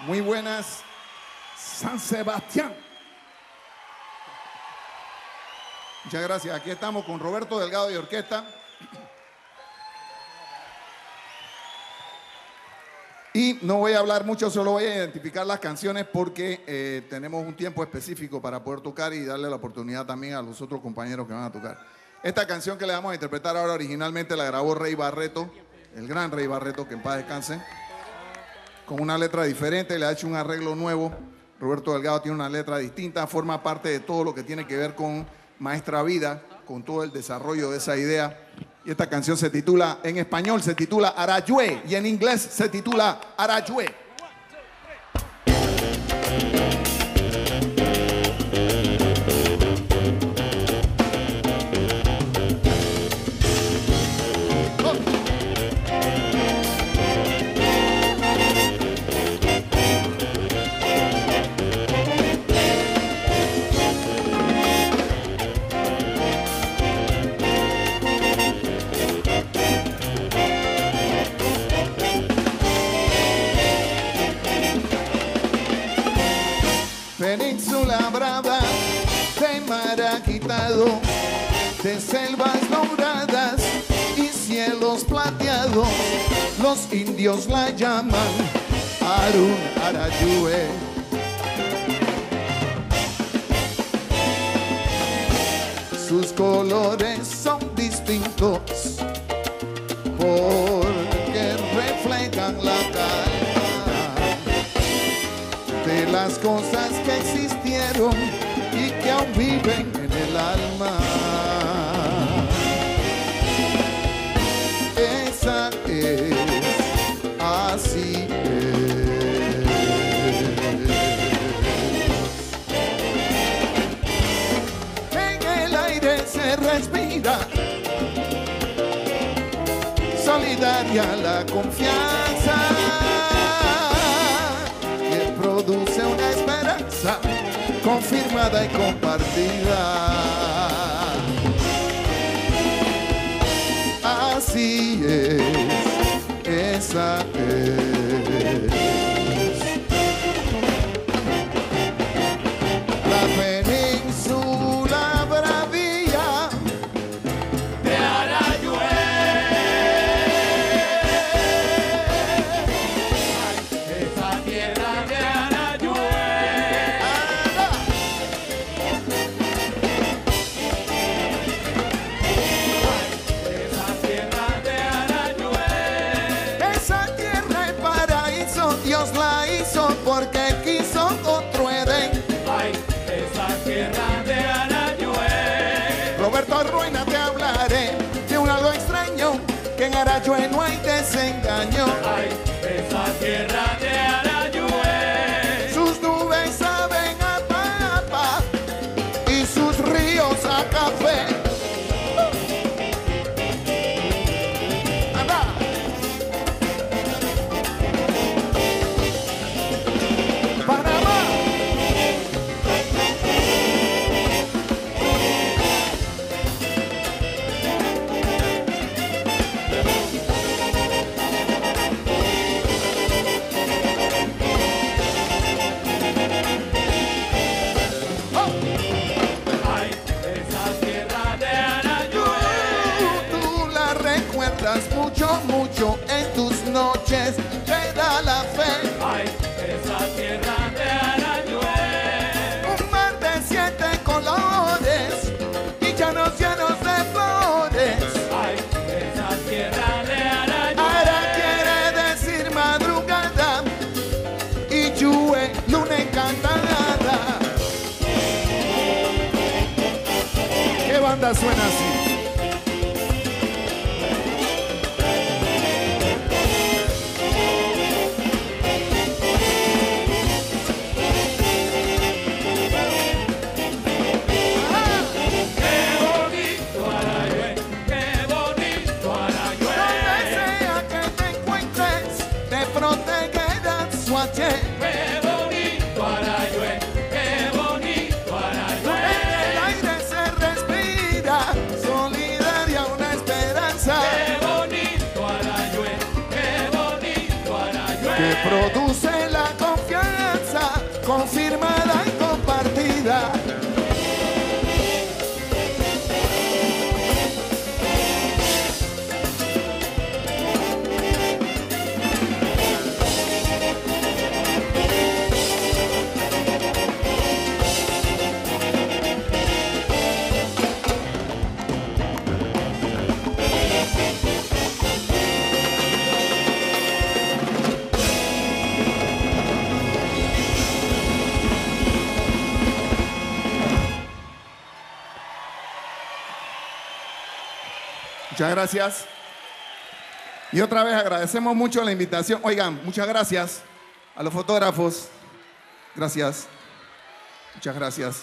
Muy buenas, San Sebastián. Muchas gracias. Aquí estamos con Roberto Delgado y Orquesta. Y no voy a hablar mucho, solo voy a identificar las canciones porque eh, tenemos un tiempo específico para poder tocar y darle la oportunidad también a los otros compañeros que van a tocar. Esta canción que le vamos a interpretar ahora originalmente la grabó Rey Barreto, el gran Rey Barreto, que en paz descanse, con una letra diferente, le ha hecho un arreglo nuevo. Roberto Delgado tiene una letra distinta, forma parte de todo lo que tiene que ver con Maestra Vida, con todo el desarrollo de esa idea. Y esta canción se titula, en español se titula Arayue y en inglés se titula Arayue. De mar agitado, de selvas doradas y cielos plateados, los indios la llaman Arun Arayue. Sus colores son distintos porque reflejan la de las cosas que existieron y que aún viven en el alma. Esa es, así es. En el aire se respira solidaria la confianza confirmada y compartida. Así es, esa es. ¿Qué banda produce la confianza, confirma Muchas gracias. Y otra vez agradecemos mucho la invitación. Oigan, muchas gracias a los fotógrafos. Gracias. Muchas gracias.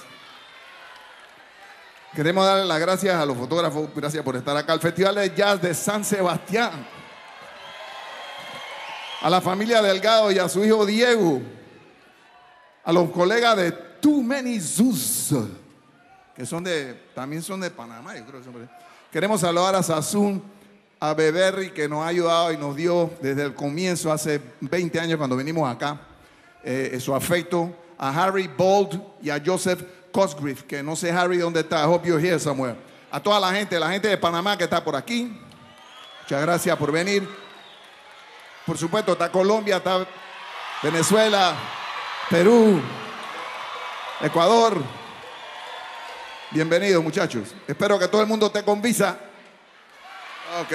Queremos darle las gracias a los fotógrafos. Gracias por estar acá. al Festival de Jazz de San Sebastián. A la familia Delgado y a su hijo Diego. A los colegas de Too Many Zoos. Que son de, también son de Panamá, yo creo que son de- Queremos saludar a Sassoon, a Beberry, que nos ha ayudado y nos dio desde el comienzo, hace 20 años cuando venimos acá, eh, su afecto. A Harry Bold y a Joseph Cosgrave, que no sé Harry dónde está, I hope you're here somewhere. A toda la gente, la gente de Panamá que está por aquí. Muchas gracias por venir. Por supuesto, está Colombia, está Venezuela, Perú, Ecuador. Bienvenidos, muchachos. Espero que todo el mundo esté con visa. Ok.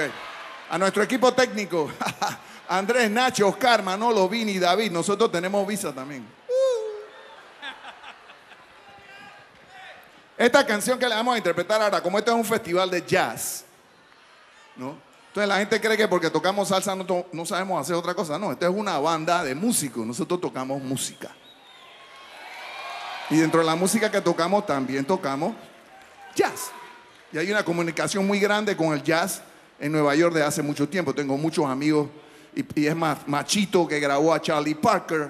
A nuestro equipo técnico, Andrés, Nacho, Oscar, Manolo, Vini, David, nosotros tenemos visa también. Esta canción que le vamos a interpretar ahora, como este es un festival de jazz, ¿no? Entonces la gente cree que porque tocamos salsa no, no sabemos hacer otra cosa. No, esta es una banda de músicos, nosotros tocamos música. Y dentro de la música que tocamos también tocamos jazz. Y hay una comunicación muy grande con el jazz en Nueva York de hace mucho tiempo. Tengo muchos amigos, y, es más, Machito que grabó a Charlie Parker,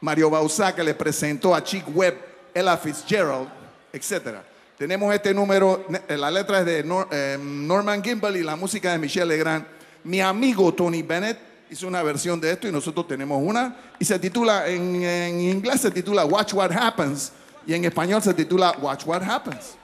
Mario Bauzá que le presentó a Chick Webb, Ella Fitzgerald, etc. Tenemos este número, ne- la letra es de eh, Norman Gimbel y la música de Michelle Legrand. Mi amigo Tony Bennett hizo una versión de esto y nosotros tenemos una. Y se titula, en, en inglés se titula Watch What Happens y en español se titula Watch What Happens.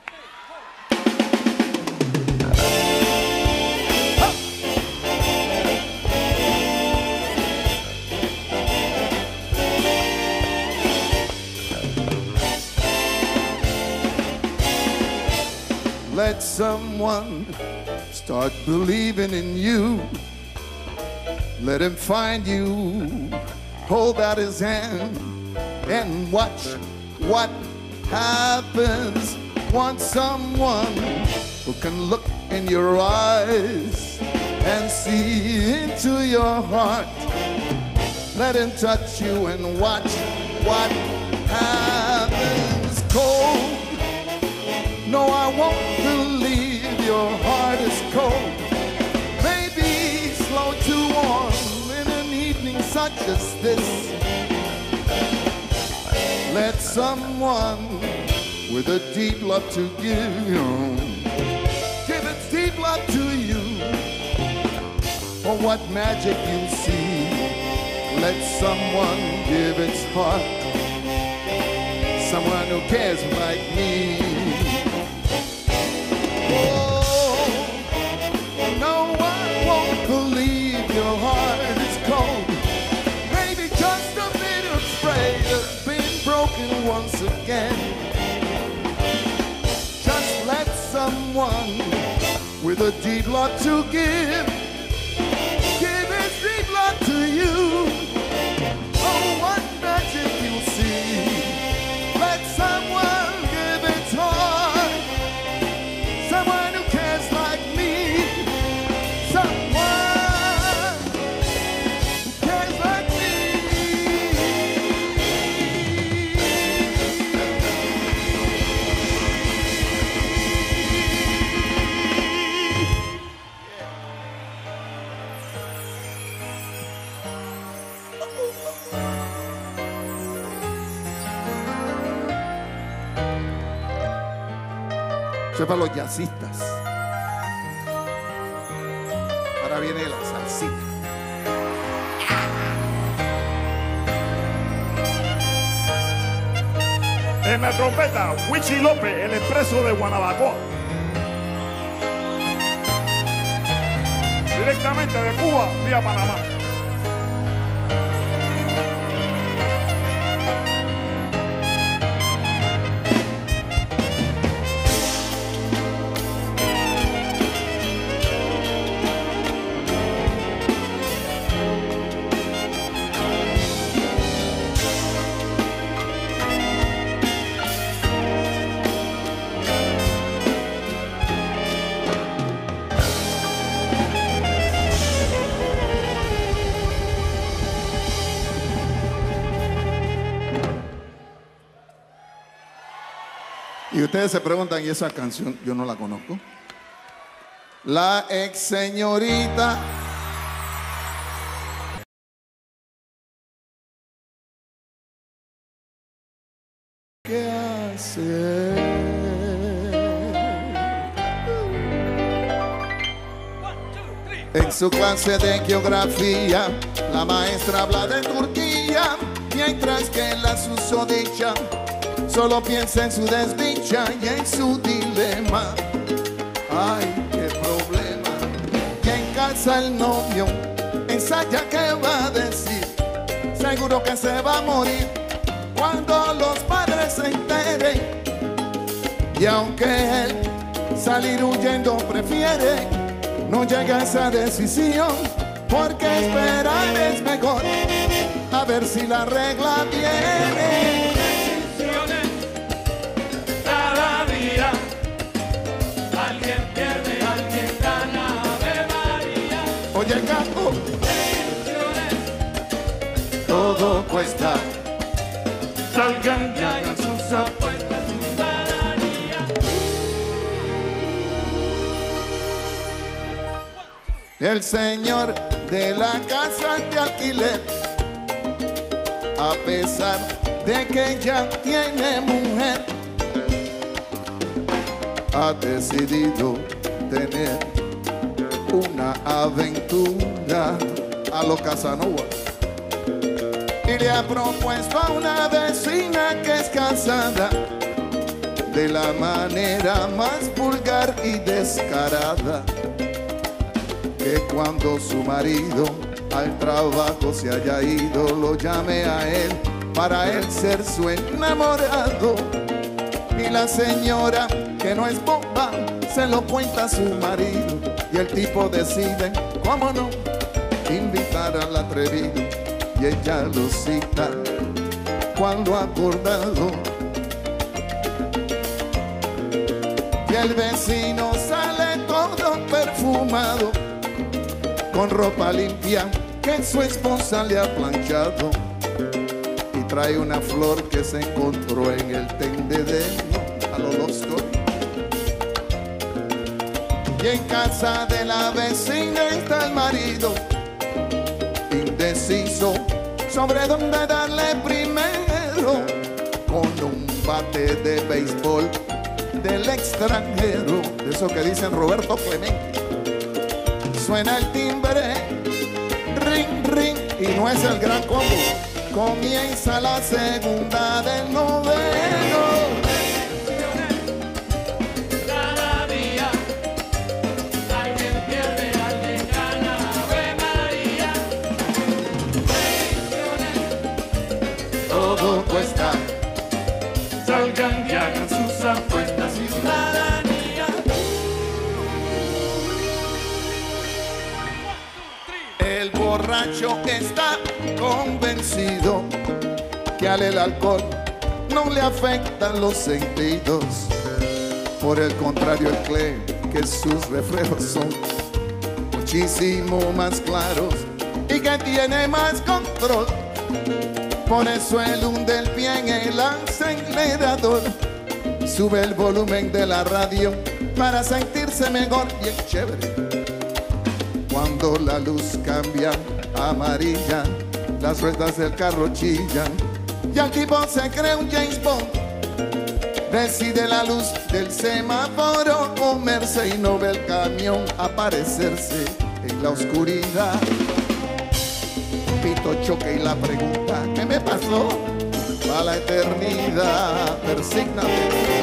Let someone start believing in you. Let him find you. Hold out his hand and watch what happens. Want someone who can look in your eyes and see into your heart. Let him touch you and watch what happens. Cold. No, I won't cold. Maybe slow to warm in an evening such as this. Let someone with a deep love to give you give its deep love to you. For what magic you see, let someone give its heart. Someone who cares like me. Again. Just let someone with a deep love to give, give his deep love to you. Para los jazzistas. Ahora viene la salsita. En la trompeta, Wichi López, el expreso de Guanabacoa. Directamente de Cuba, vía Panamá. Y ustedes se preguntan, ¿y esa canción yo no la conozco? La ex señorita. ¿Qué hace? En su clase de geografía, la maestra habla de Turquía, mientras que la susodicha solo piensa en su desdicha y en su dilema. Ay, qué problema. Y en casa el novio ensaya qué va a decir. Seguro que se va a morir cuando los padres se enteren. Y aunque él salir huyendo prefiere, no llega a esa decisión, porque esperar es mejor. A ver si la regla viene. Decisiones. todo cuesta. Salgan Y hagan sus apuestas. El señor de la casa de alquiler, a pesar de que ya tiene mujer, ha decidido tener una aventura a lo Casanova. Y le ha propuesto a una vecina que es casada de la manera más vulgar y descarada que cuando su marido al trabajo se haya ido, lo llame a él para él ser su enamorado. Y la señora, que no es boba, se lo cuenta a su marido. Y el tipo decide, cómo no, invitar al atrevido. Y ella lo cita cuando acordado. Y el vecino sale todo perfumado con ropa limpia que su esposa le ha planchado y trae una flor que se encontró en el tendedero Y en casa de la vecina está el marido indeciso sobre dónde darle primero con un bate de béisbol del extranjero, de eso que dicen Roberto Clemente suena el timbre, ring, ring, y no es el gran combo. Comienza la segunda del noveno. Borracho está convencido que al el alcohol no le afectan los sentidos. Por el contrario, él cree que sus reflejos son muchísimo más claros y que tiene más control. Por eso él hunde el pie en el acelerador. Sube el volumen de la radio para sentirse mejor bien chévere. La luz cambia amarilla, las ruedas del carro chillan y el tipo se cree un James Bond. Decide la luz del semáforo comerse y no ve el camión aparecerse en la oscuridad. Pito choque y la pregunta, ¿qué me pasó? A la eternidad, persígnate.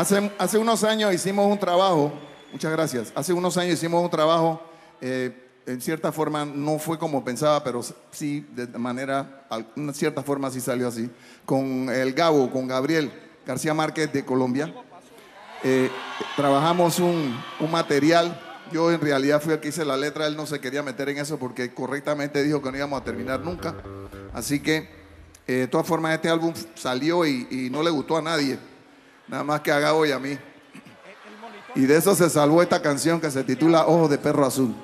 Hace, unos años hicimos un trabajo, muchas gracias, hace unos años hicimos un trabajo, eh, en cierta forma no fue como pensaba, pero sí, de manera, en cierta forma sí salió así, con el Gabo, con Gabriel García Márquez de Colombia. Eh, trabajamos un, un material, yo en realidad fui el que hice la letra, él no se quería meter en eso porque correctamente dijo que no íbamos a terminar nunca, así que eh, de todas formas este álbum salió y, y no le gustó a nadie. Nada más que a Gabo y a mí. Y de eso se salvó esta canción que se titula Ojos de Perro Azul.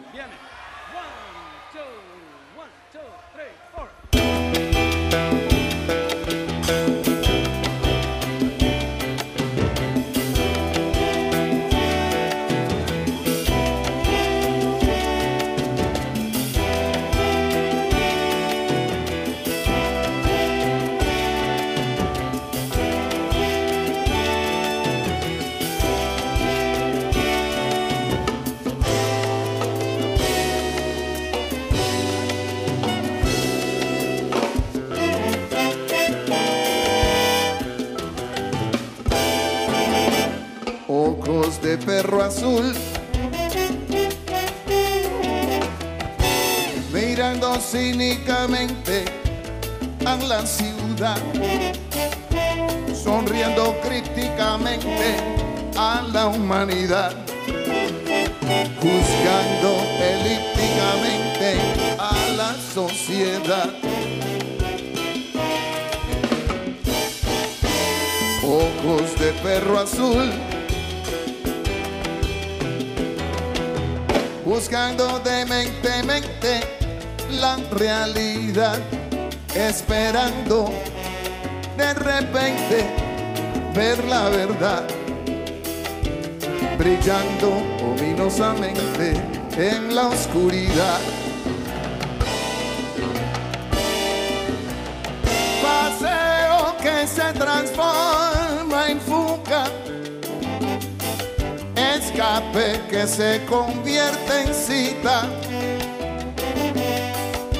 Convierte en cita.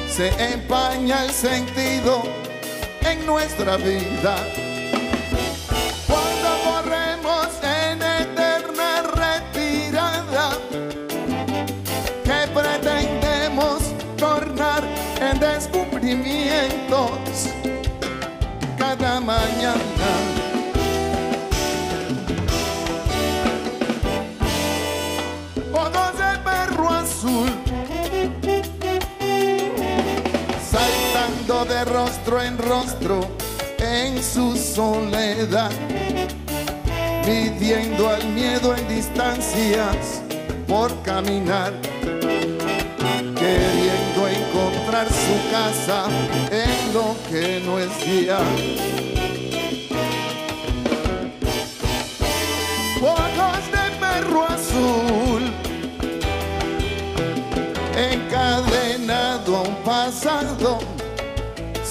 Se empaña el sentido en nuestra vida. Saltando de rostro en rostro en su soledad, midiendo al miedo en distancias por caminar, queriendo encontrar su casa en lo que no es día.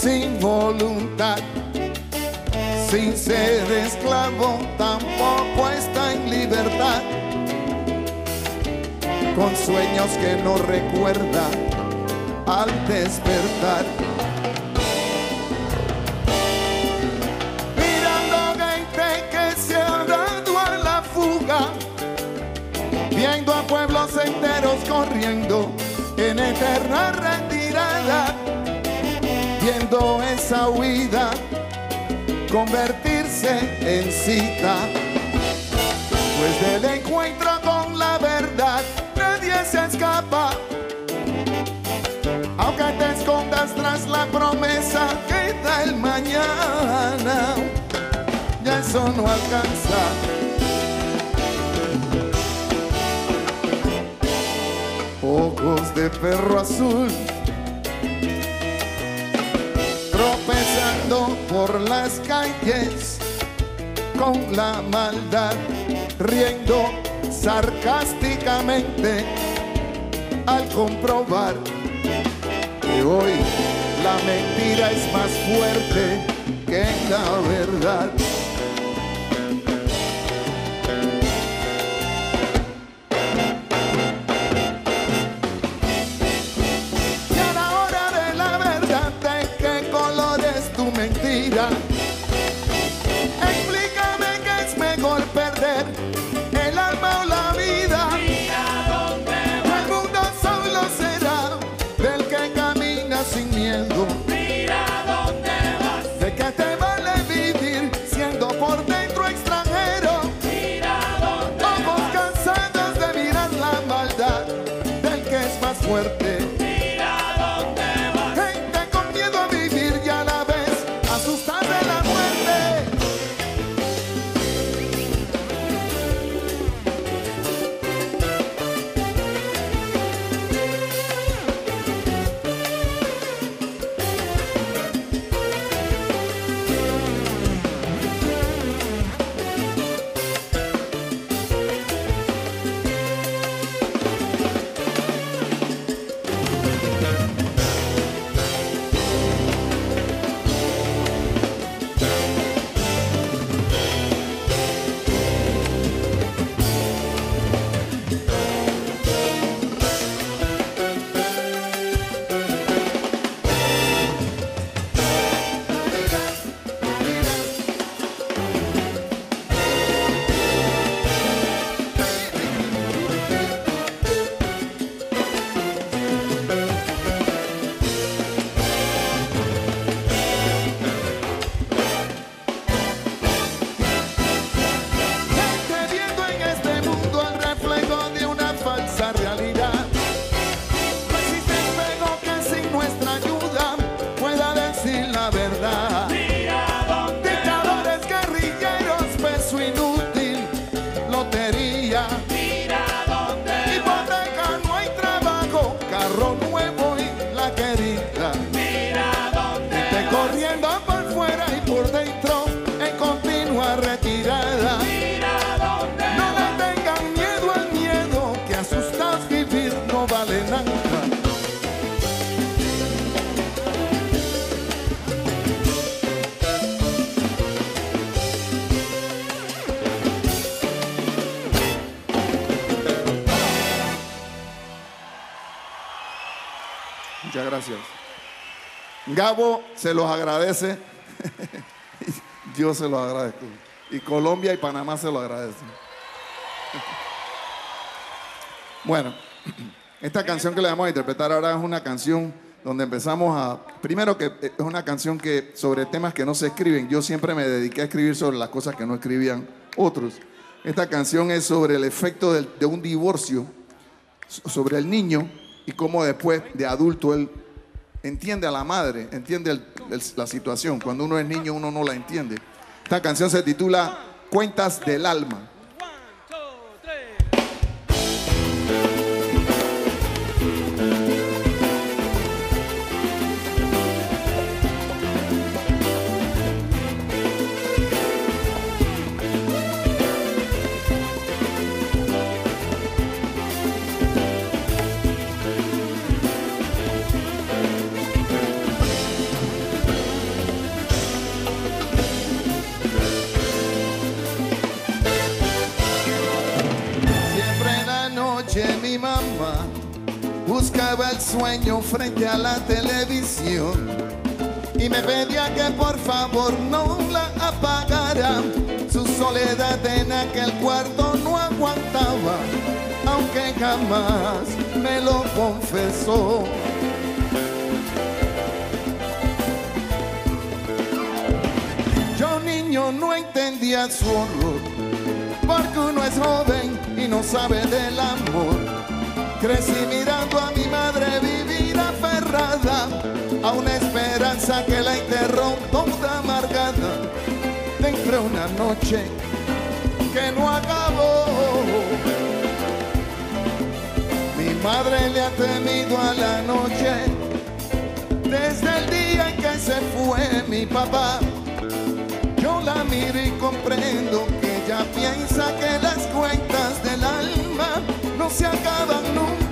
Sin voluntad, sin ser esclavo, tampoco está en libertad, con sueños que no recuerda al despertar. Mirando gente que se ha dado a la fuga viendo a pueblos enteros corriendo en eterna viendo esa huida convertirse en cita. Pues del encuentro con la verdad nadie se escapa, aunque te escondas tras la promesa que da el mañana, ya eso no alcanza. ojos de perro azul, por las calles con la maldad, riendo sarcásticamente al comprobar que hoy la mentira es más fuerte que la verdad. Gabo se los agradece. Yo se los agradezco. Y Colombia y Panamá se lo agradecen. Bueno, esta canción que le vamos a interpretar ahora es una canción donde empezamos a... Primero que es una canción que sobre temas que no se escriben. Yo siempre me dediqué a escribir sobre las cosas que no escribían otros. Esta canción es sobre el efecto de un divorcio, so- sobre el niño y cómo después de adulto él entiende a la madre, entiende la situación. Cuando uno es niño uno no la entiende. Esta canción se titula Cuentas del alma. Sueño frente a la televisión y me pedía que por favor no la apagara. Su soledad en aquel cuarto no aguantaba, aunque jamás me lo confesó. Yo niño no entendía su horror porque uno es joven y no sabe del amor. Crecí mirando a mi madre vivir aferrada a una esperanza que la enterró toda amargada dentro de una noche que no acabó. Mi madre le ha temido a la noche desde el día en que se fue mi papá. Yo la miro y comprendo que ella piensa que las cuentas del alma no se acaban nunca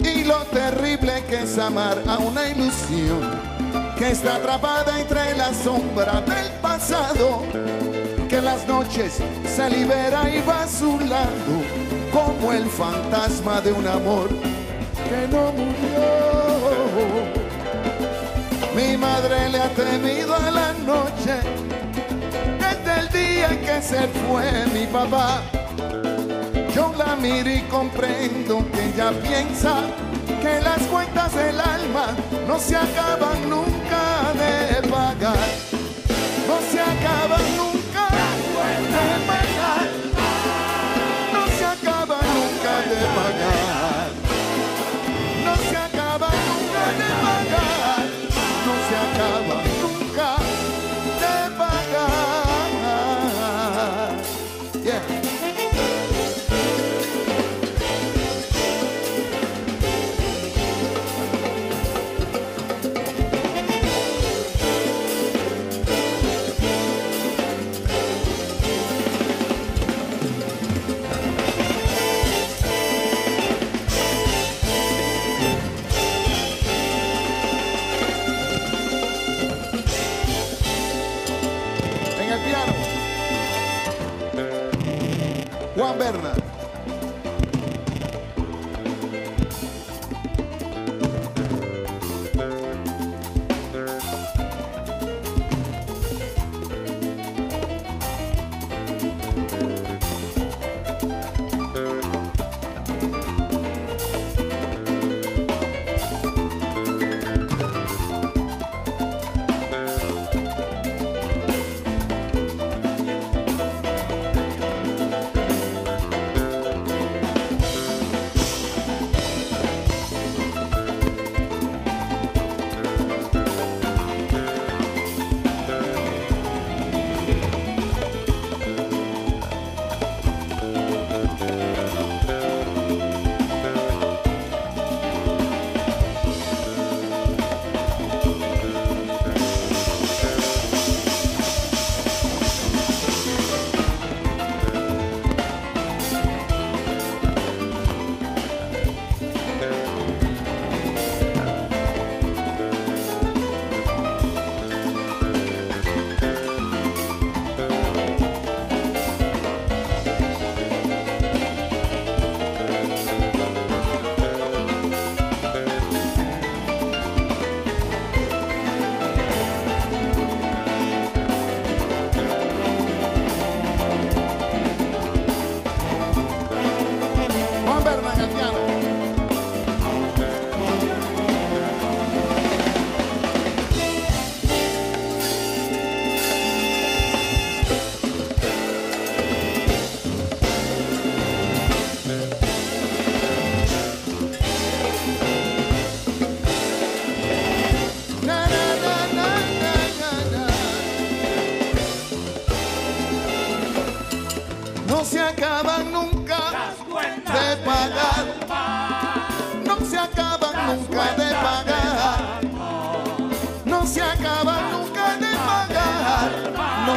Y lo terrible que es amar a una ilusión que está atrapada entre la sombra del pasado, que las noches se libera y va a su lado, como el fantasma de un amor que no murió. Mi madre le ha temido a la noche desde el día que se fue mi papá. Yo la miro y comprendo que ella piensa que las cuentas del alma no se acaban nunca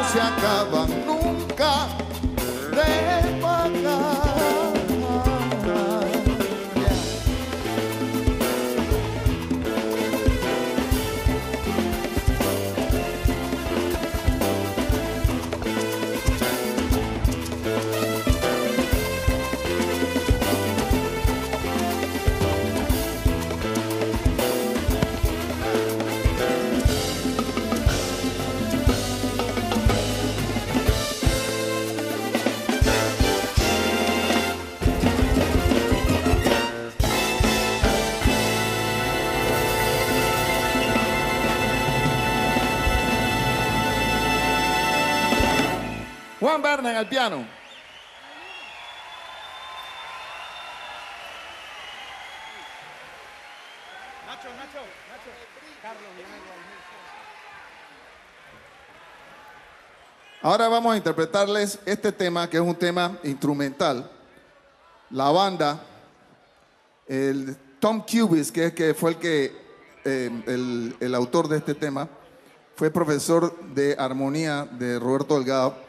se acaban El piano. Nacho, Nacho, Nacho. Carlos. Ahora vamos a interpretarles este tema, que es un tema instrumental. La banda, el Tom Cubis, que, es que fue el, que, eh, el, el autor de este tema, fue profesor de armonía de Roberto Delgado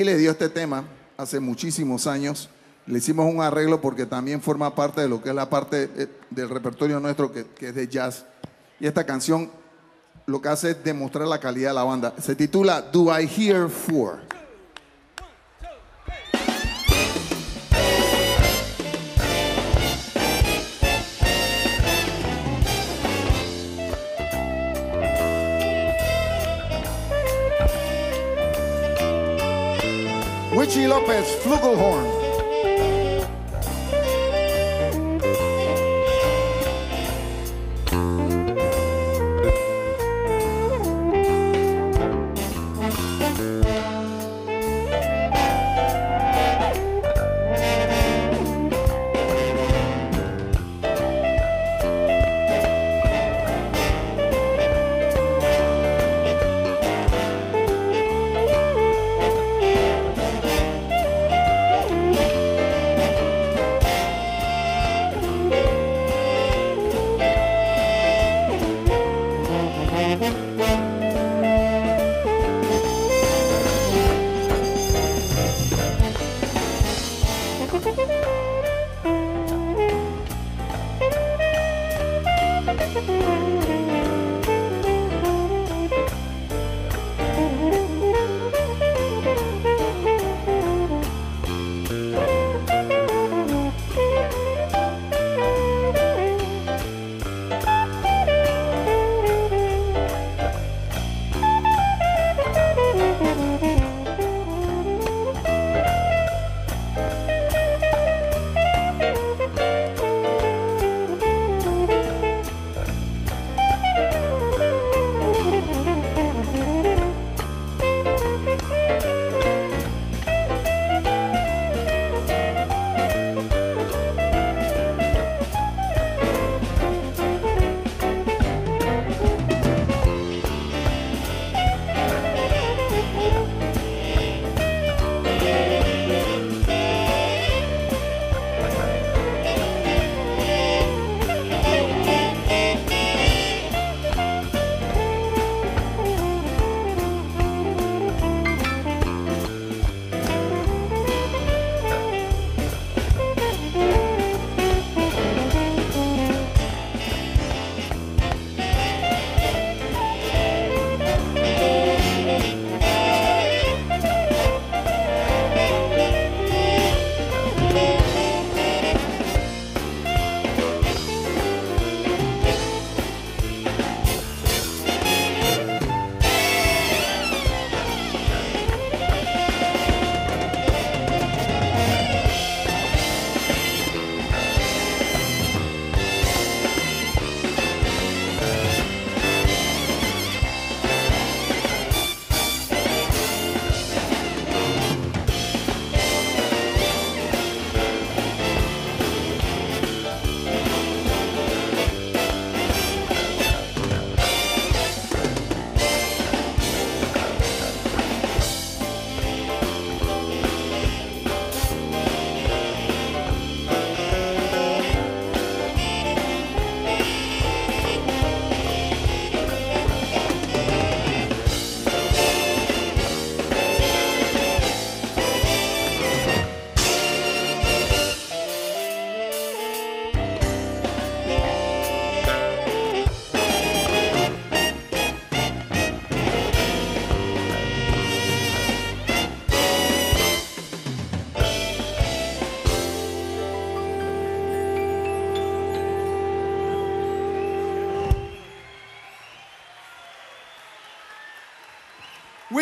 y le dio este tema hace muchísimos años Le hicimos un arreglo porque también forma parte de lo que es la parte eh, del repertorio nuestro que, es de jazz. Y esta canción lo que hace es demostrar la calidad de la banda. Se titula Do I Hear For? Richie López, Flugelhorn.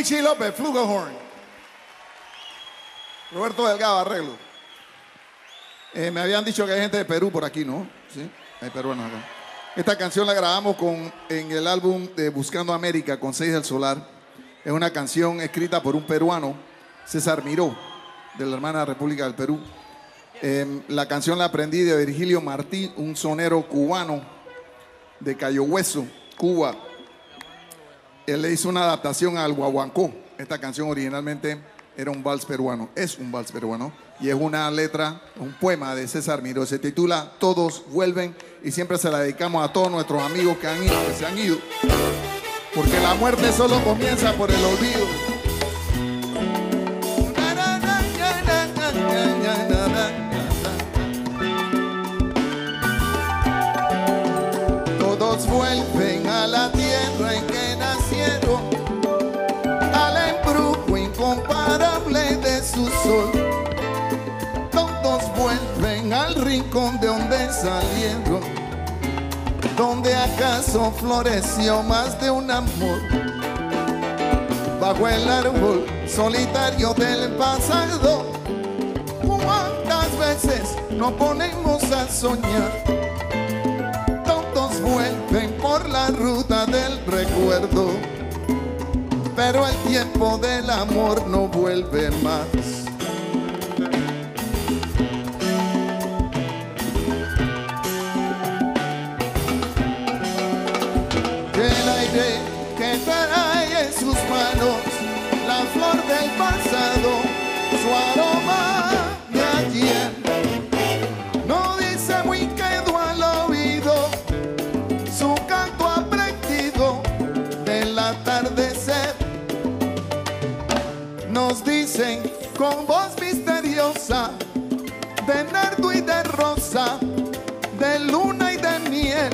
Richie López, Flugelhorn. Roberto Delgado, arreglo. Eh, me habían dicho que hay gente de Perú por aquí, ¿no? Sí, hay peruanos acá. Esta canción la grabamos con, en el álbum de Buscando América con Seis del Solar. Es una canción escrita por un peruano, César Miró, de la hermana República del Perú. Eh, la canción la aprendí de Virgilio Martí, un sonero cubano de Cayo Hueso, Cuba. Él le hizo una adaptación al guaguancó. Esta canción originalmente era un vals peruano, es un vals peruano, y es una letra, un poema de César Miró. Se titula Todos vuelven y siempre se la dedicamos a todos nuestros amigos que, han ido, que se han ido. Porque la muerte solo comienza por el olvido. Rincón de donde salieron, donde acaso floreció más de un amor. Bajo el árbol solitario del pasado, ¿cuántas veces nos ponemos a soñar? Todos vuelven por la ruta del recuerdo, pero el tiempo del amor no vuelve más. Manos la flor del pasado, su aroma de ayer. No dice muy quedo al oído su canto aprendido del atardecer. Nos dicen con voz misteriosa de nardo y de rosa, de luna y de miel,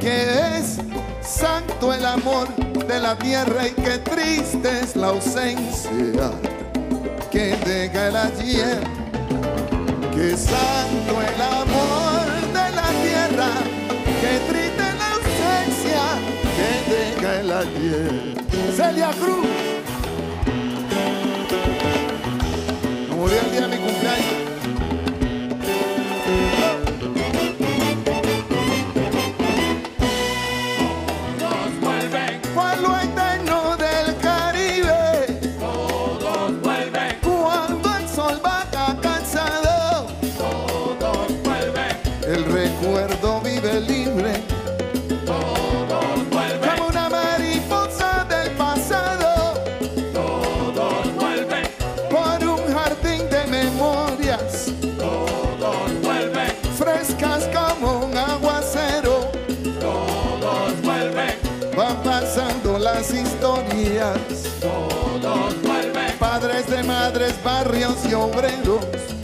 que es santo el amor de la tierra y que triste es la ausencia que deja el ayer. Que santo el amor de la tierra, que triste la ausencia que deja el ayer. Celia Cruz. Murió el día de mi cumpleaños. Barrios y obreros.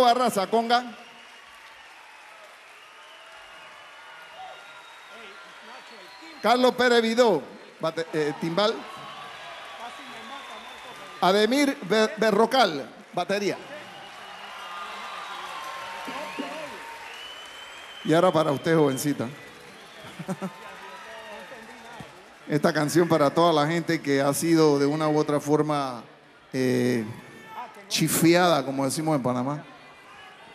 Barraza, conga. Carlos Pérez Vidó, eh, timbal. Ademir Ber- Berrocal, batería. Y ahora para usted, jovencita. Esta canción para toda la gente que ha sido de una u otra forma eh, chifiada, como decimos en Panamá.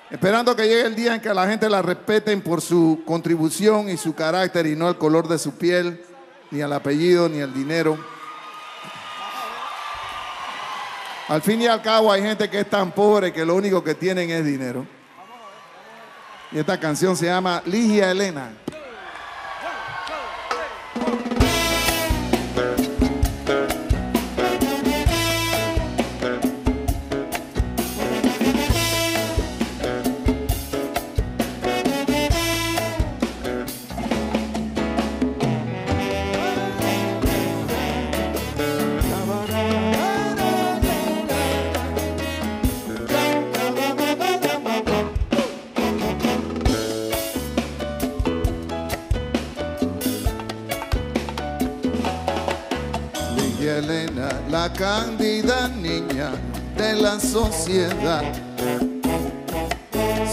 Esperando que llegue el día en que la gente la respeten por su contribución y su carácter y no el color de su piel, ni el apellido, ni el dinero. Al fin y al cabo hay gente que es tan pobre que lo único que tienen es dinero. Y esta canción se llama Ligia Elena.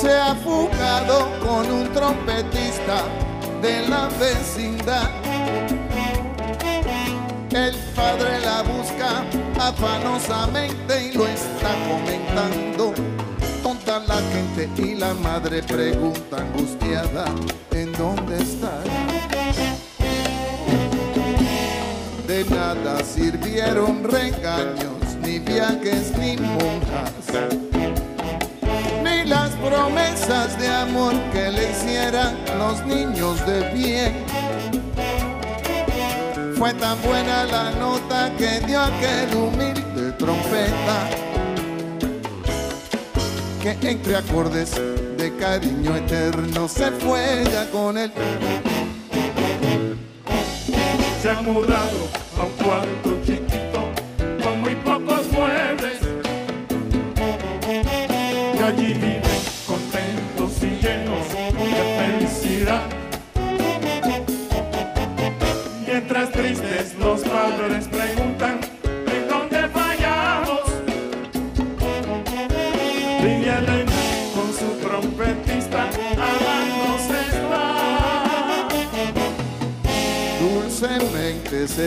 Se ha fugado con un trompetista de la vecindad. El padre la busca afanosamente y lo está comentando. Tonta la gente y la madre pregunta angustiada, ¿en dónde está? De nada sirvieron regaños, ni viajes, ni monjas. eran los niños de bien. Fue tan buena la nota que dio aquel humilde trompeta que entre acordes de cariño eterno se fue ya con él. Se han mudado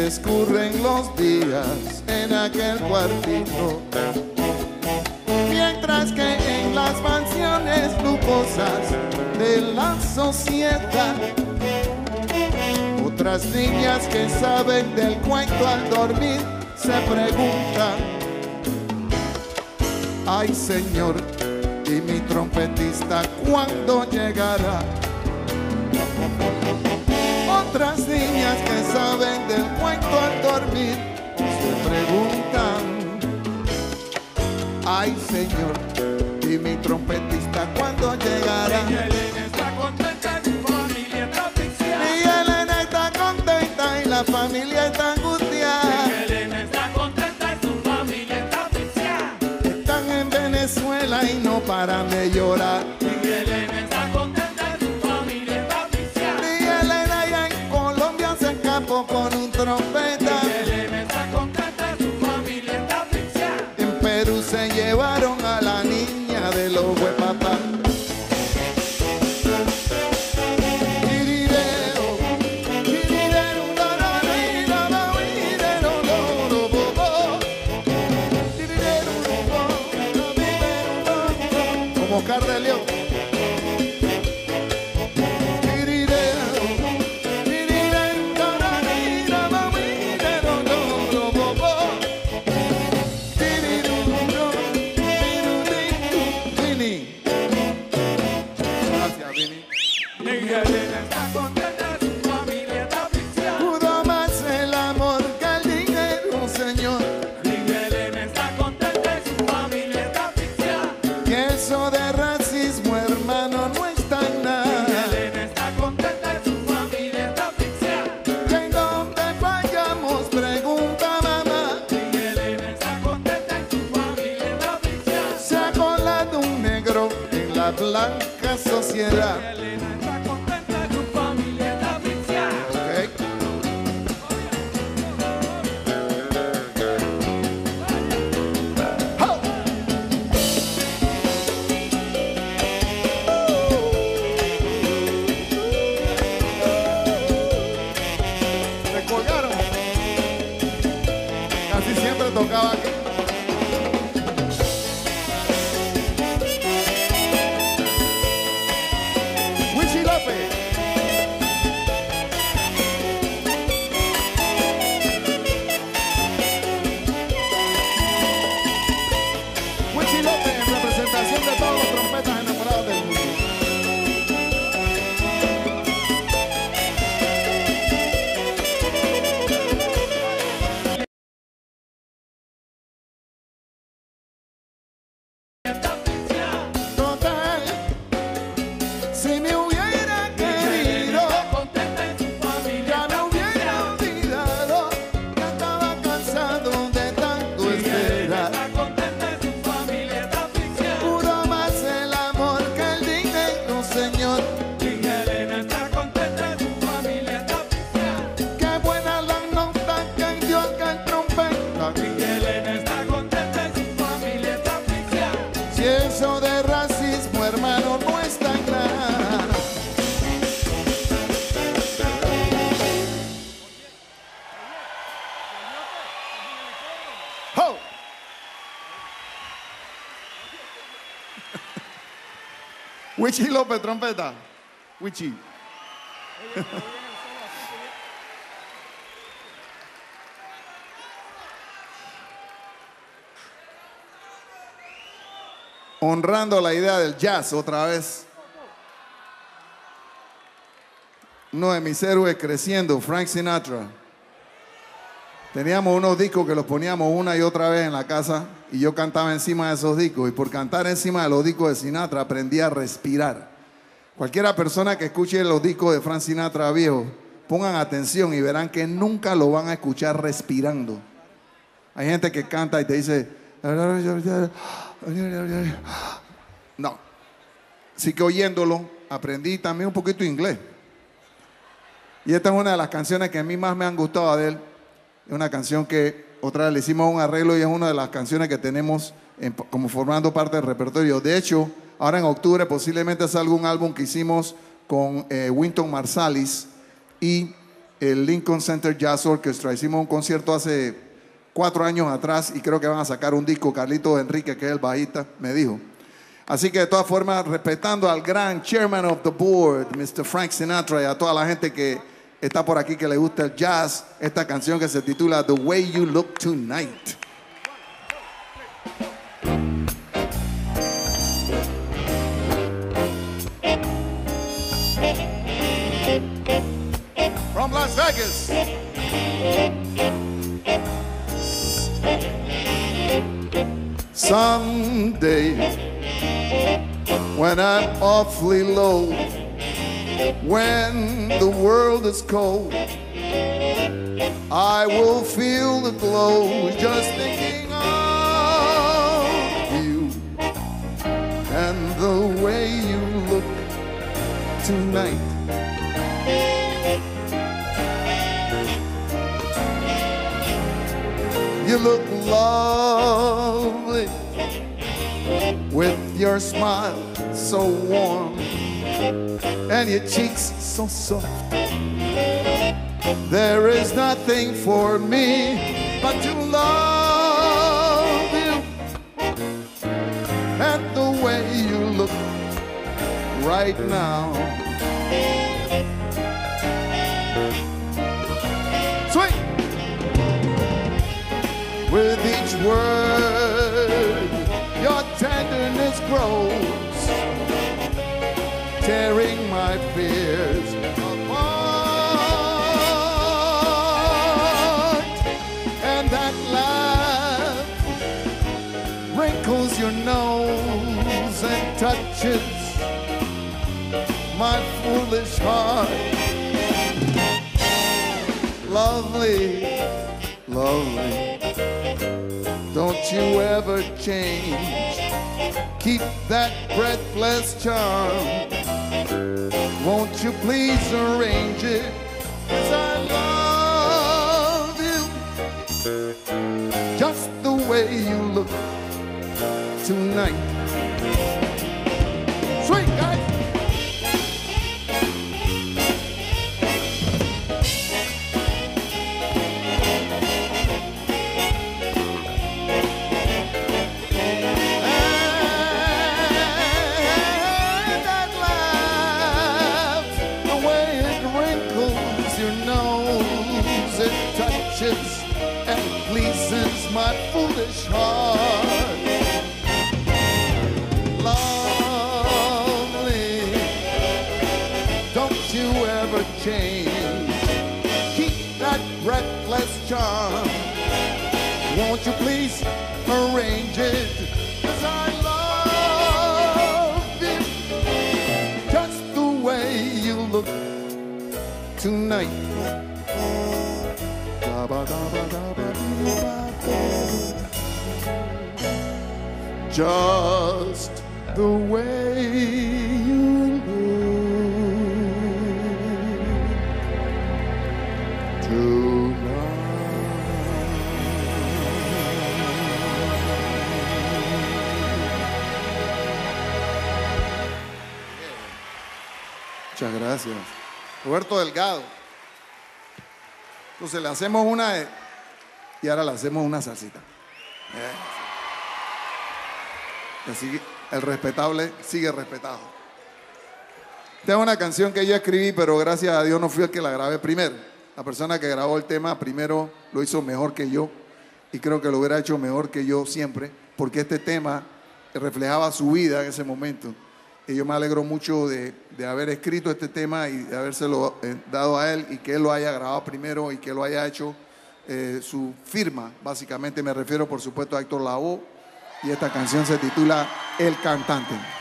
Escurren los días en aquel cuartito. Mientras que en las mansiones lujosas de la sociedad, otras niñas que saben del cuento al dormir se preguntan, ay señor, y mi trompetista cuándo llegará. Otras niñas que saben del cuento al dormir se preguntan, ay Señor, y mi trompetista cuando llegará. Wichi López, trompeta. Wichi. Honrando la idea del jazz otra vez. Uno de mis héroes creciendo, Frank Sinatra. Teníamos unos discos que los poníamos una y otra vez en la casa y yo cantaba encima de esos discos y por cantar encima de los discos de Sinatra aprendí a respirar. Cualquiera persona que escuche los discos de Frank Sinatra viejo, pongan atención y verán que nunca lo van a escuchar respirando. Hay gente que canta y te dice, no. Así que oyéndolo aprendí también un poquito inglés. Y esta es una de las canciones que a mí más me han gustado de él. Es una canción que otra vez le hicimos un arreglo y es una de las canciones que tenemos en- como formando parte del repertorio. De hecho, ahora en octubre posiblemente salga un álbum que hicimos con eh, Winton Marsalis y el Lincoln Center Jazz Orchestra. Hicimos un concierto hace cuatro años atrás y creo que van a sacar un disco. Carlito Enrique, que es el bajista, me dijo. Así que de todas formas, respetando al gran chairman of the board, Mr. Frank Sinatra, y a toda la gente que está por aquí que le gusta el jazz, esta canción que se titula The Way You Look Tonight. From Las Vegas. Someday, when I'm awfully low, when the world is cold, I will feel the glow just thinking of you and the way you look tonight. You look lovely with your smile so warm and your cheeks so soft. There is nothing for me but to love you and the way you look right now. Sweet! With each word, your tenderness grows, my fears apart. And that laugh wrinkles your nose and touches my foolish heart. Lovely, lovely. Don't you ever change. Keep that breathless charm. Won't you please arrange it? Cause I love you. Just the way you look tonight. You please arrange it? 'Cause I love you just the way you look tonight. Just the way Muchas gracias. Roberto Delgado. Entonces le hacemos una de- y ahora le hacemos una salsita. Eh. Así el respetable sigue respetado. Esta es una canción que yo escribí, pero gracias a Dios no fui el que la grabé primero. La persona que grabó el tema primero lo hizo mejor que yo y creo que lo hubiera hecho mejor que yo siempre, porque este tema reflejaba su vida en ese momento. Y yo me alegro mucho de, de haber escrito este tema y de habérselo eh, dado a él y que él lo haya grabado primero y que lo haya hecho eh, su firma. Básicamente me refiero, por supuesto, a Héctor Lavoe y esta canción se titula El Cantante.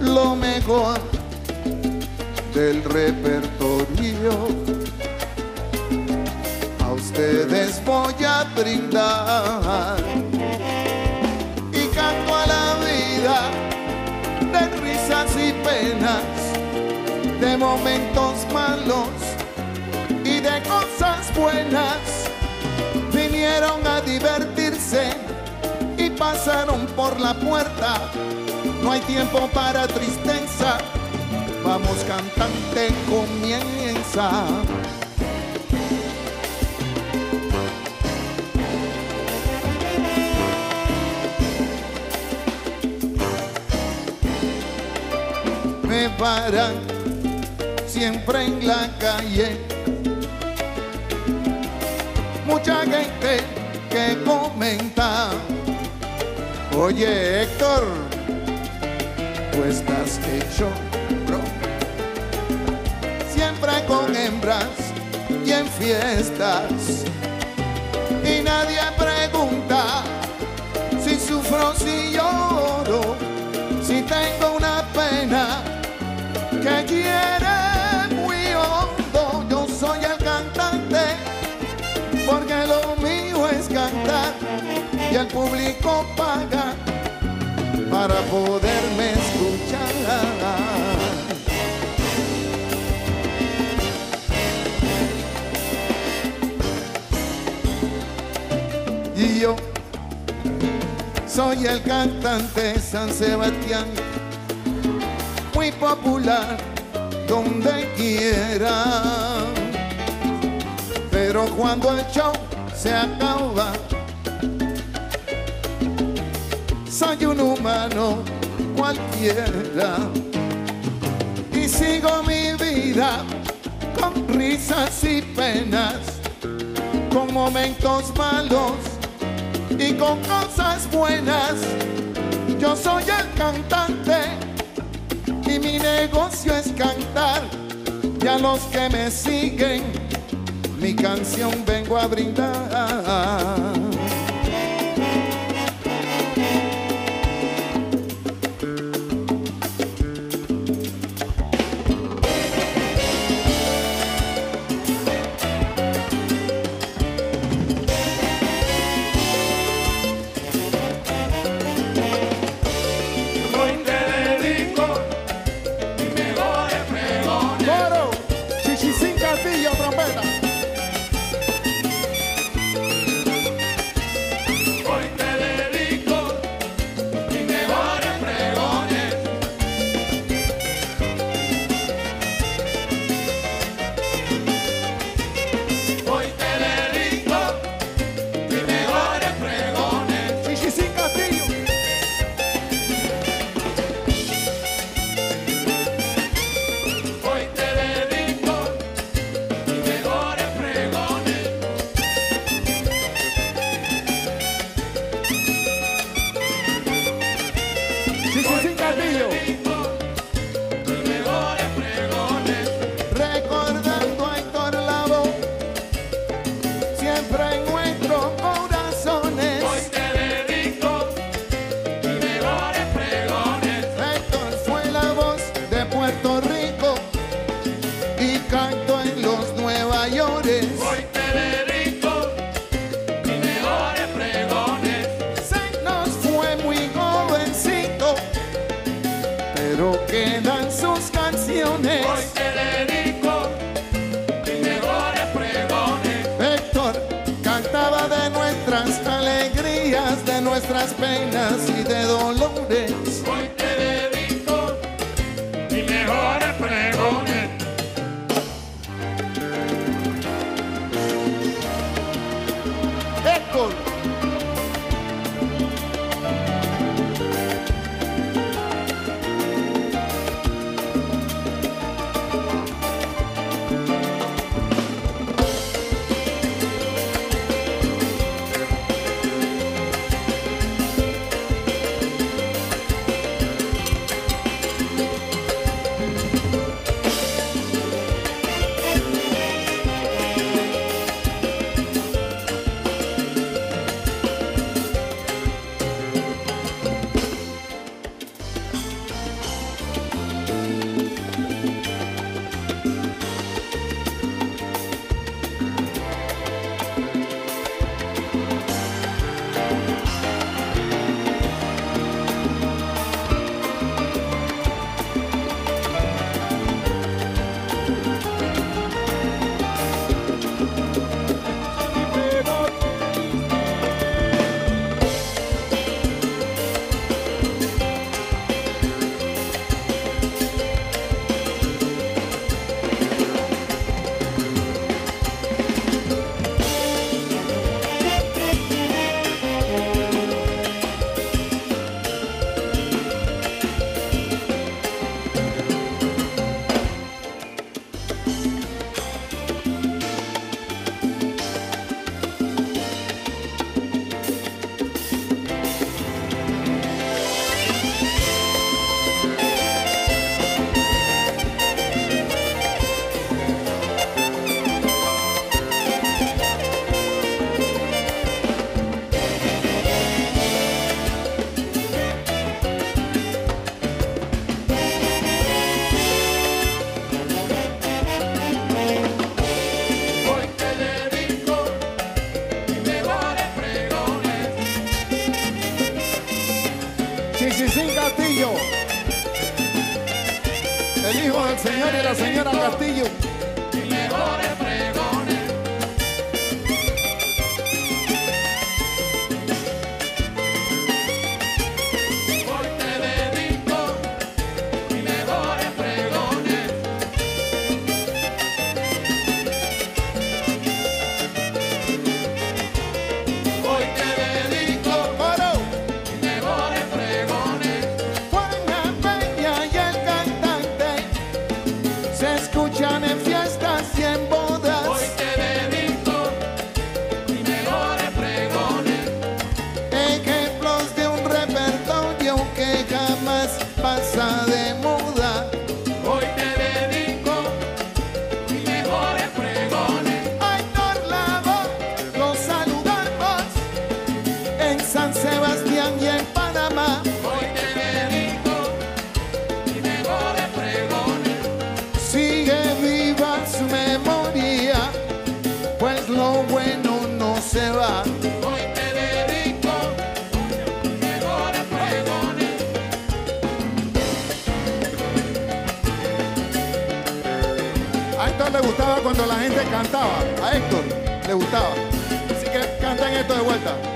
Lo mejor del repertorio. A ustedes voy a brindar y canto a la vida de risas y penas de momentos malos y de cosas buenas. Vinieron a divertirse pasaron por la puerta. No hay tiempo para tristeza. Vamos cantante, comienza. Me paran siempre en la calle. Mucha gente que comenta, oye Héctor, tú estás hecho, bro. Siempre con hembras y en fiestas. Y nadie para poderme escuchar. Y yo soy el cantante San Sebastián muy popular donde quiera. Pero cuando el show se acaba, soy un humano cualquiera. Y sigo mi vida con risas y penas, con momentos malos y con cosas buenas. Yo soy el cantante y mi negocio es cantar. Y a los que me siguen, mi canción vengo a brindar. las penas y de dolores. Hoy te el hijo del señor y la señora Castillo. cuando la gente cantaba. A Héctor le gustaba. Así que canten esto de vuelta.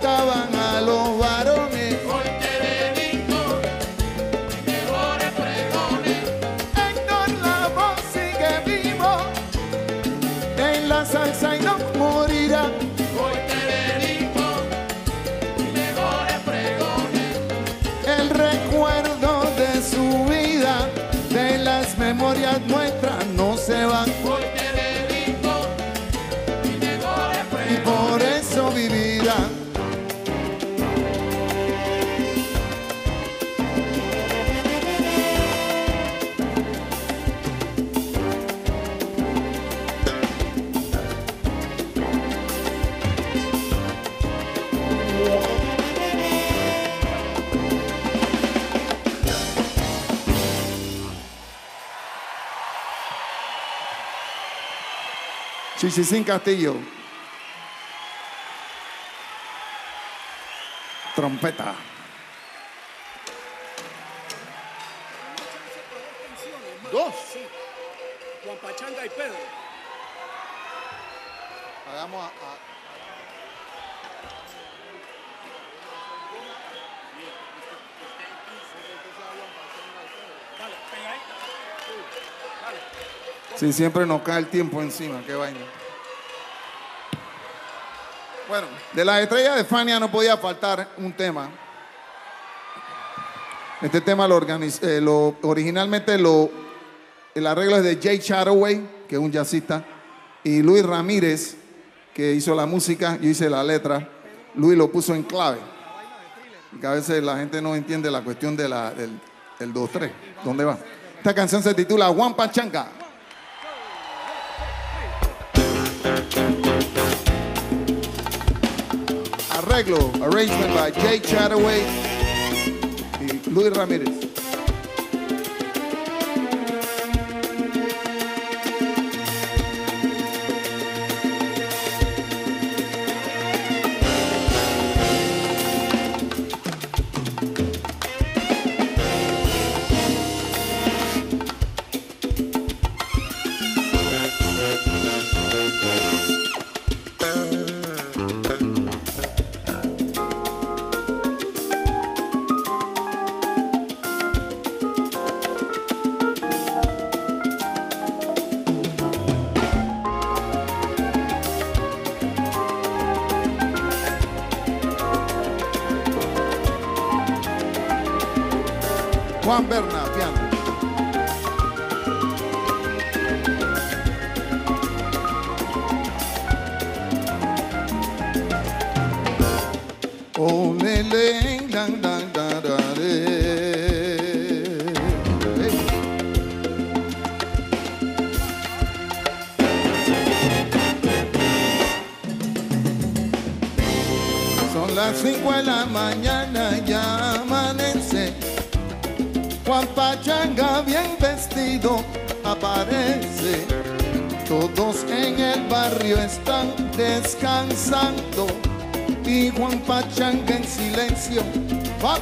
También Chichicín Castillo. Trompeta. Dos. Juan Pachanga y Pedro. Hagamos a. Dale. Si siempre nos cae el tiempo encima, qué vaina. Bueno, de las estrellas de Fania no podía faltar un tema. Este tema lo, eh, originalmente lo, el arreglo es de Jay Chataway, que es un jazzista, y Luis Ramírez, que hizo la música, yo hice la letra. Luis lo puso en clave. Que a veces la gente no entiende la cuestión de del, del 2-3. ¿Dónde va? Esta canción se titula Juan Pachanga. Arrangement by Jay Chataway Luis Ramírez.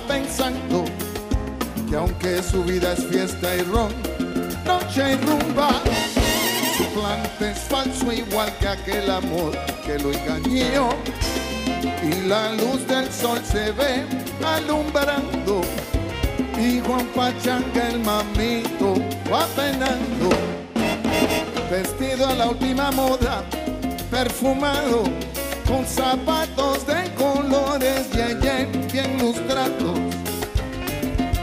Pensando que aunque su vida es fiesta y ron, noche y rumba, su plante es falso igual que aquel amor que lo engañó. Y la luz del sol se ve alumbrando y Juan Pachanga el mamito va penando, vestido a la última moda, perfumado, con zapatos de colores yeye bien lustrados.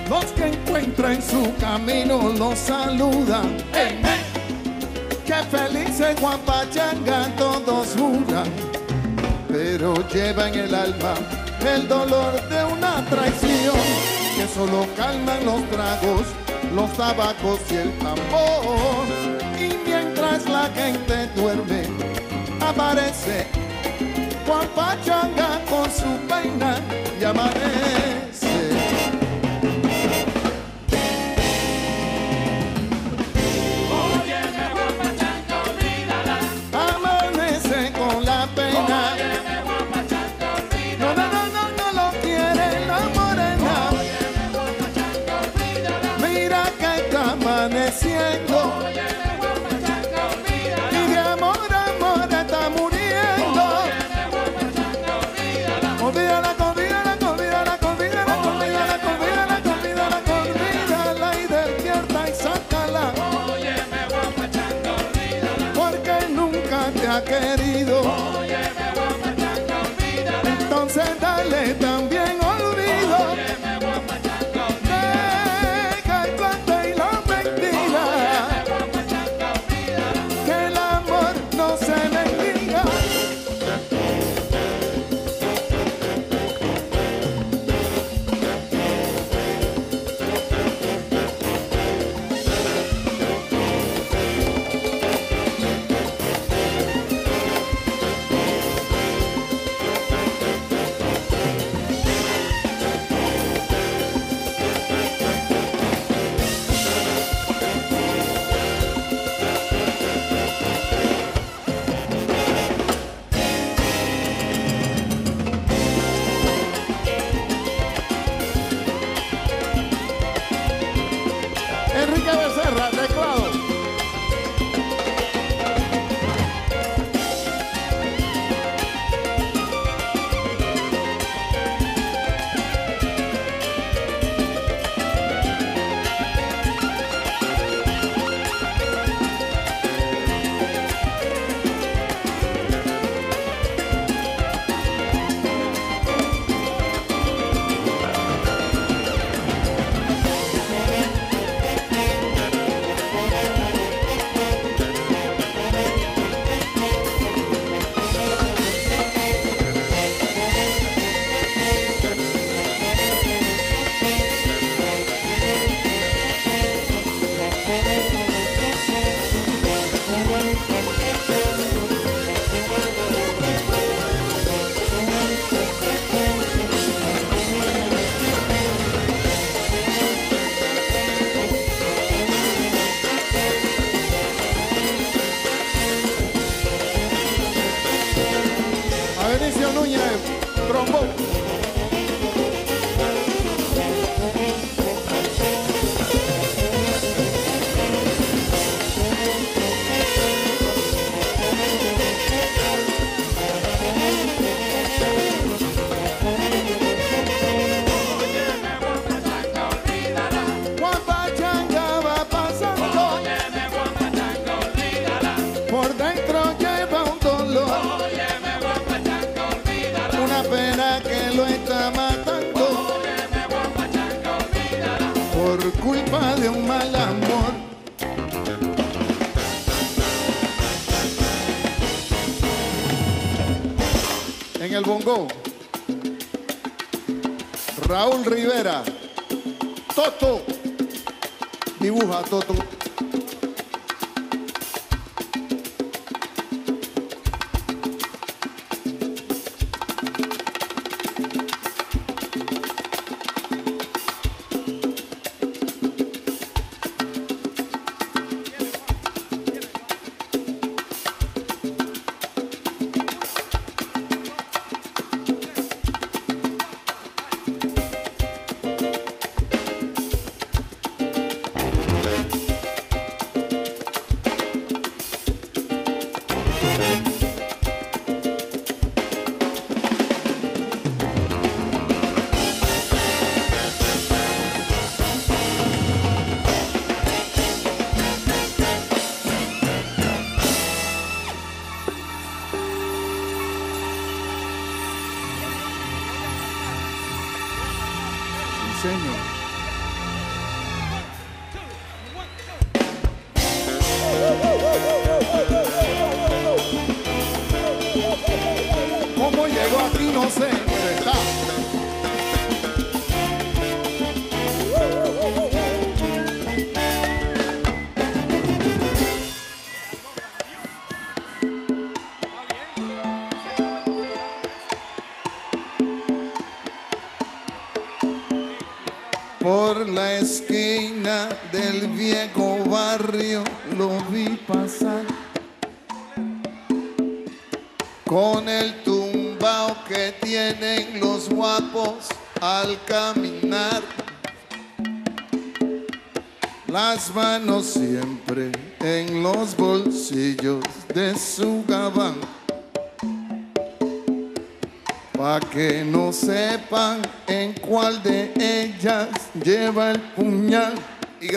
Los que encuentra en su camino los saludan. ¡Ey, ey! ¡Qué feliz es Juan Pachanga! Todos juran pero lleva en el alma el dolor de una traición que solo calman los tragos, los tabacos y el tambor. Y mientras la gente duerme, aparece Juan Pachanga con su te ha querido. Oye, me voy a entonces dale, dale. de un mal amor. En el bongo, Raúl Rivera, Toto, dibuja Toto.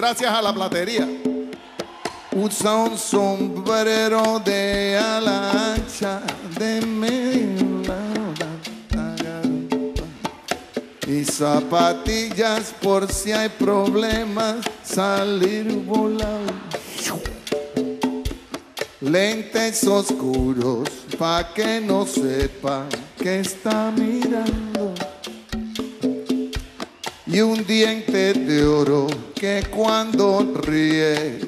gracias a la platería. Usa un sombrero de ala ancha de medio y zapatillas por si hay problemas salir volando. Lentes oscuros pa que no sepa que está mirando y un diente de oro que cuando ríe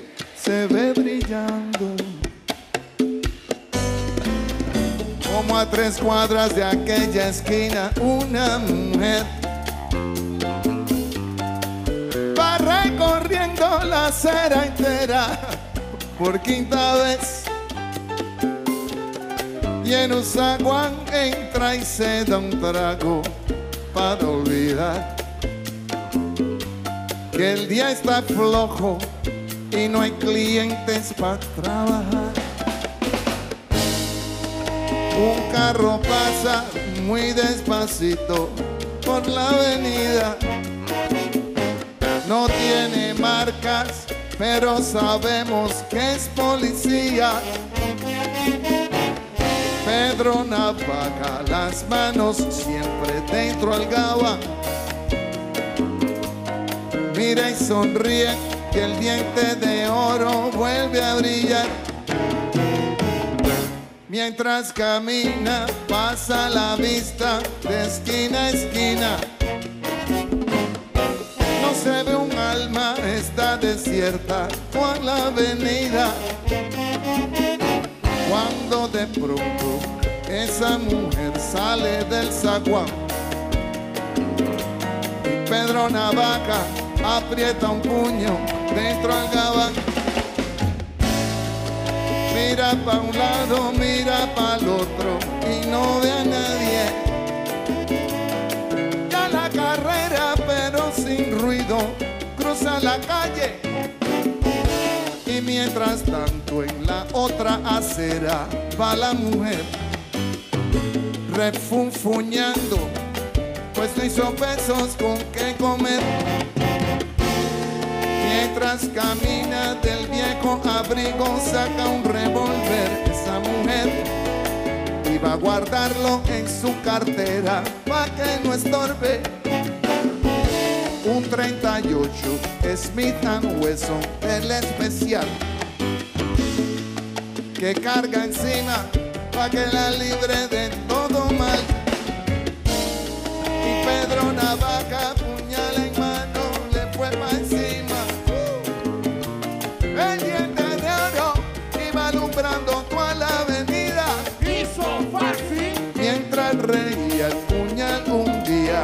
se ve brillando. Como a tres cuadras de aquella esquina, una mujer va recorriendo la acera entera por quinta vez. Y en un zaguán entra y se da un trago para olvidar el día está flojo y no hay clientes para trabajar. Un carro pasa muy despacito por la avenida. No tiene marcas, pero sabemos que es policía. Pedro Navaja, las manos siempre dentro al gaba. Mira y sonríe, que el diente de oro vuelve a brillar. Mientras camina, pasa la vista de esquina a esquina. No se ve un alma, está desierta por la avenida. Cuando de pronto esa mujer sale del zaguán. Pedro Navaja aprieta un puño dentro del gabán. Mira pa' un lado, mira pa' el otro y no ve a nadie. Ya la carrera, pero sin ruido, cruza la calle. Y mientras tanto en la otra acera va la mujer refunfuñando, pues no hizo pesos con qué comer. Mientras camina del viejo abrigo, saca un revólver esa mujer va a guardarlo en su cartera pa' que no estorbe. Un 38 Smith Wesson, el especial que carga encima pa' que la libre de todo mal. Y Pedro Navaja, Mientras reía el puñal un día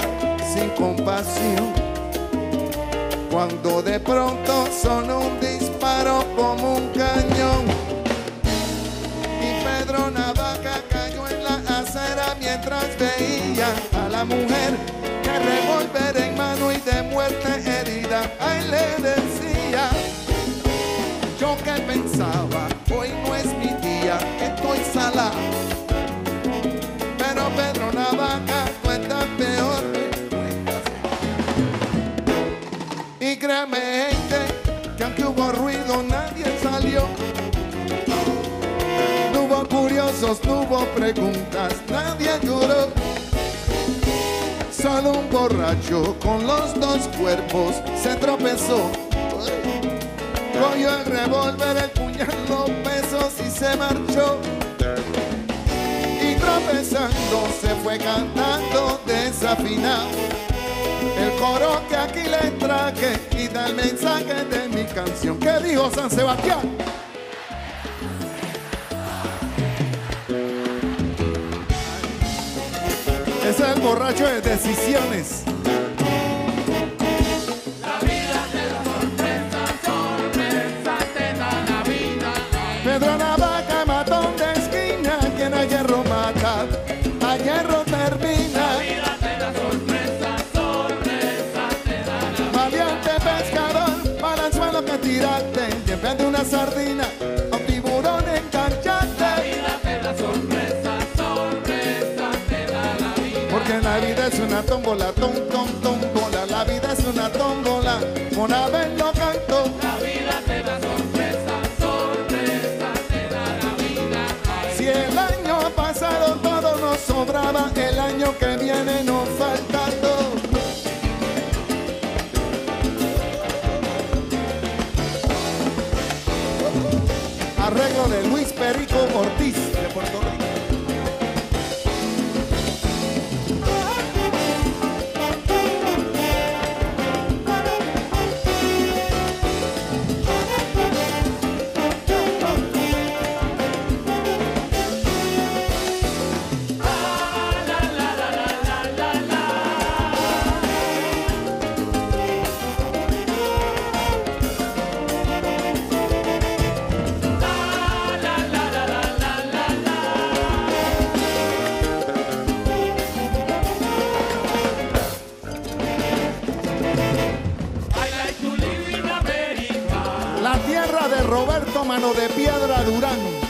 sin compasión. Cuando de pronto sonó un disparo como un cañón. Y Pedro Navaja cayó en la acera mientras veía a la mujer que revólver en mano y de muerte herida. Ahí le decía, yo que pensaba, hoy no es mi día, estoy salado. Cuenta peor. Y créame gente, que aunque hubo ruido nadie salió. No hubo curiosos, no hubo preguntas, nadie lloró. Solo un borracho con los dos cuerpos se tropezó. Cogió el revólver, el puñal, los pesos y se marchó. Tropezando se fue cantando desafinado. El coro que aquí le traje y da el mensaje de mi canción. ¿Qué dijo San Sebastián? Es el borracho de decisiones. En vez de una sardina, a un tiburón enganchaste. Porque la vida es una tómbola, tom, tom, tómbola, la vida es una tómbola, una vez lo canto. canciones, Luis. De Piedra Durán.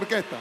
Todos.